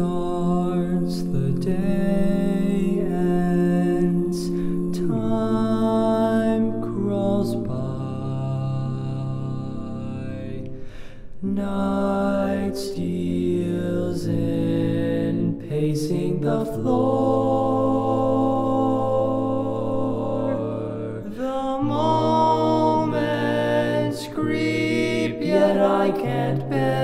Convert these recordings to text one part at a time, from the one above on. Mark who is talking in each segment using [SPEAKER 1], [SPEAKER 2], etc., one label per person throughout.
[SPEAKER 1] starts, the day ends, time crawls by, night steals in, pacing the floor. The moments creep, yet I can't bear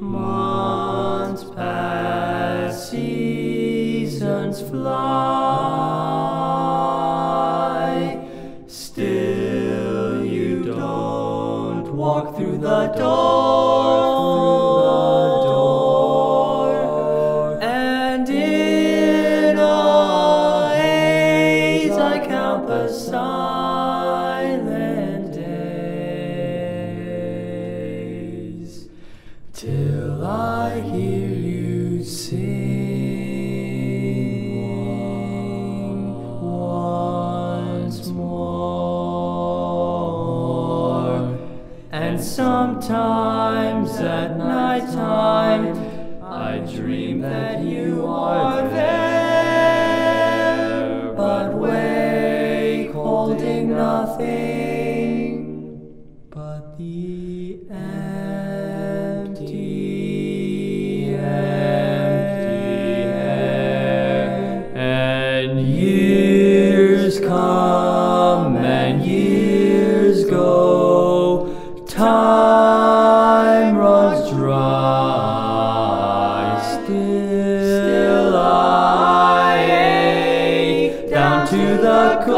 [SPEAKER 1] months pass, seasons fly. Still you don't walk through the door. And in a haze I count the silent And sometimes at night time, I dream that you to the core.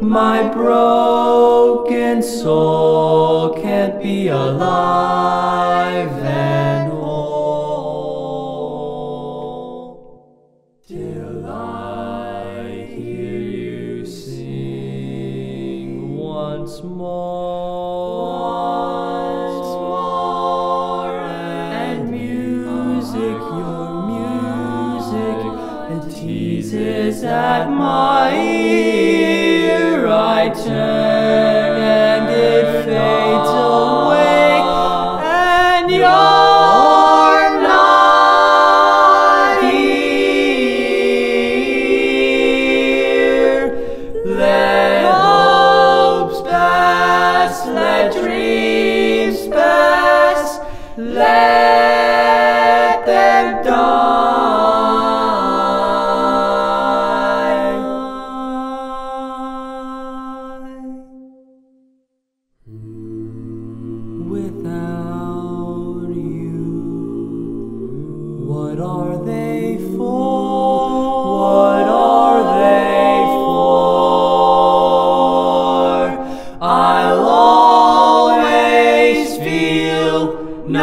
[SPEAKER 1] My broken soul can't be alive and whole till I hear you sing once more. Jesus at my ear I turn and it fades away and you're not here. Let hopes pass, let dreams pass, let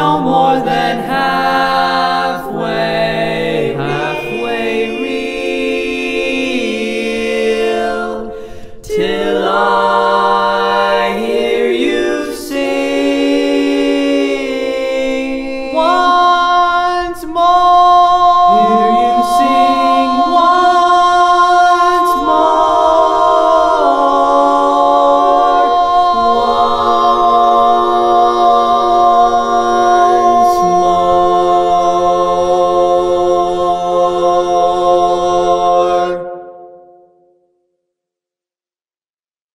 [SPEAKER 1] no more than half.